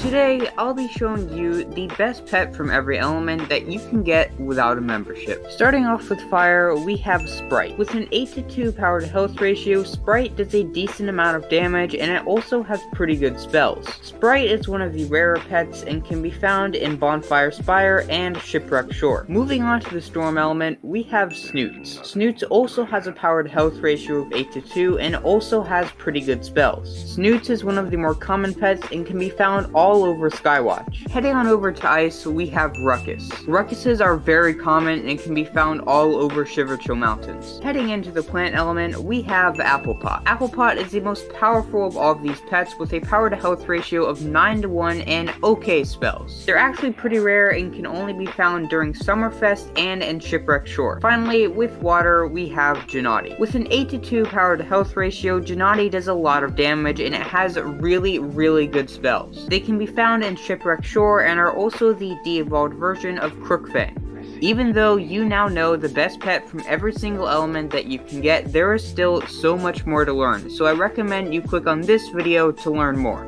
Today, I'll be showing you the best pet from every element that you can get without a membership. Starting off with fire, we have Sprite. With an 8 to 2 power to health ratio, Sprite does a decent amount of damage and it also has pretty good spells. Sprite is one of the rarer pets and can be found in Bonfire Spire and Shipwreck Shore. Moving on to the storm element, we have Snoots. Snoots also has a power to health ratio of 8 to 2 and also has pretty good spells. Snoots is one of the more common pets and can be found all over Skywatch. Heading on over to ice, we have Ruckus. Ruckuses are very common and can be found all over Shiverchill Mountains. Heading into the plant element, we have Applepot. Applepot is the most powerful of all of these pets with a power to health ratio of 9 to 1 and okay spells. They're actually pretty rare and can only be found during Summerfest and in Shipwreck Shore. Finally, with water, we have Gennady. With an 8 to 2 power to health ratio, Gennady does a lot of damage and it has really, really good spells. They can be found in Shipwreck Shore and are also the de-evolved version of Crookfang. Even though you now know the best pet from every single element that you can get, there is still so much more to learn, so I recommend you click on this video to learn more.